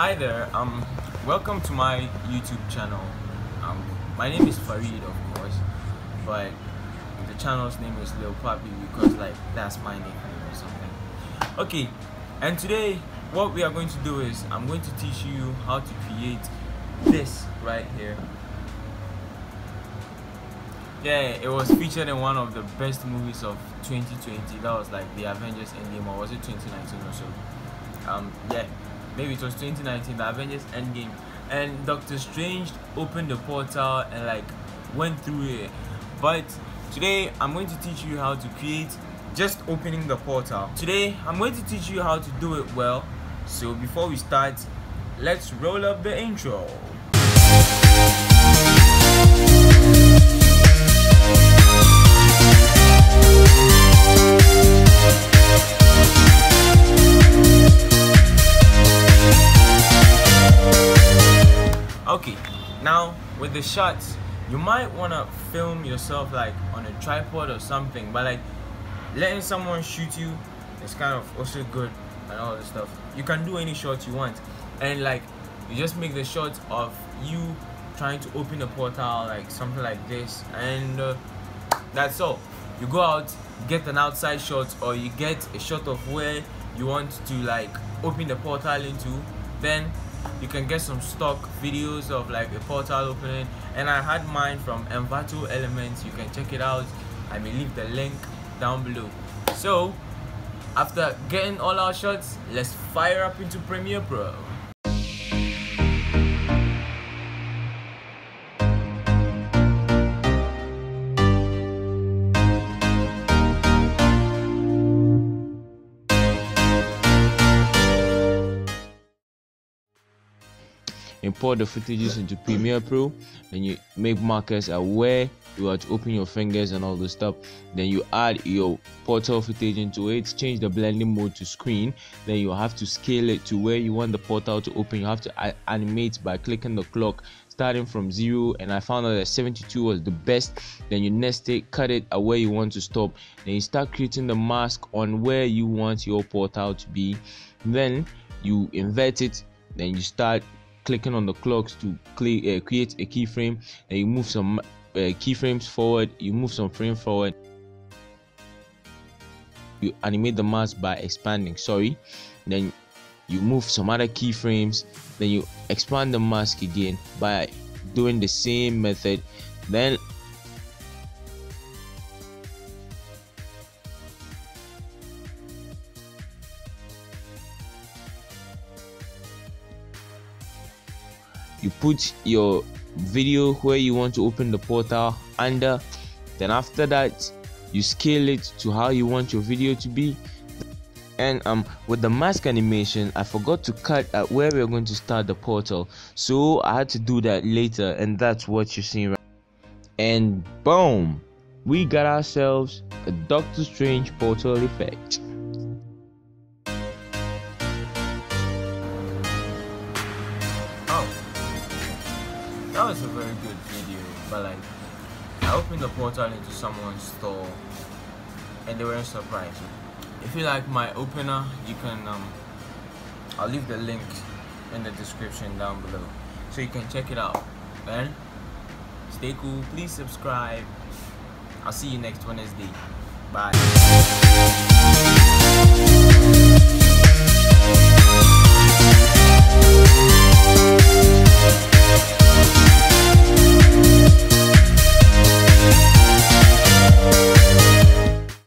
Hi there. Um, welcome to my YouTube channel. Um, my name is Farid, of course, but the channel's name is Lil Papi because like that's my nickname or something. Okay, and today what we are going to do is I'm going to teach you how to create this right here. Yeah, it was featured in one of the best movies of 2020. That was like the Avengers Endgame, or was it 2019 or so? Um, yeah, maybe it was 2019, the Avengers Endgame, and Doctor Strange opened the portal and like went through it. But today I'm going to teach you how to create just opening the portal. Today I'm going to teach you how to do it well. So before we start, let's roll up the intro. Okay, now with the shots, you might want to film yourself like on a tripod or something, but like letting someone shoot you is kind of also good and all this stuff. You can do any shot you want, and like you just make the shot of you trying to open a portal, like something like this, and uh, that's all. You go out, get an outside shot, or you get a shot of where you want to like open the portal into, then you can get some stock videos of like a portal opening. And i had mine from envato elements. You can check it out. I may leave the link down below. So after getting all our shots let's fire up into premiere pro import the footages into Premiere Pro, then you make markers aware you are to open your fingers and all the stuff. Then you add your portal footage into it, change the blending mode to screen. Then you have to scale it to where you want the portal to open. You have to animate by clicking the clock starting from zero and i found out that 72 was the best then you nest it cut it at where you want to stop then you start creating the mask on where you want your portal to be then you invert it then you start clicking on the clocks to uh, create a keyframe and you move some uh, keyframes forward you move some frame forward. You animate the mask by expanding sorry. Then you move some other keyframes. Then you expand the mask again by doing the same method. Then you put your video where you want to open the portal under then after that you scale it to how you want your video to be. And um with the mask animation i forgot to cut at where we're going to start the portal. So i had to do that later and that's what you're seeing right and boom we got ourselves a doctor strange portal effect that was a very good video but like i opened the portal into someone's store and they weren't surprised. If you like my opener you can um i'll leave the link in the description down below so you can check it out. And stay cool please subscribe. I'll see you next wednesday. Bye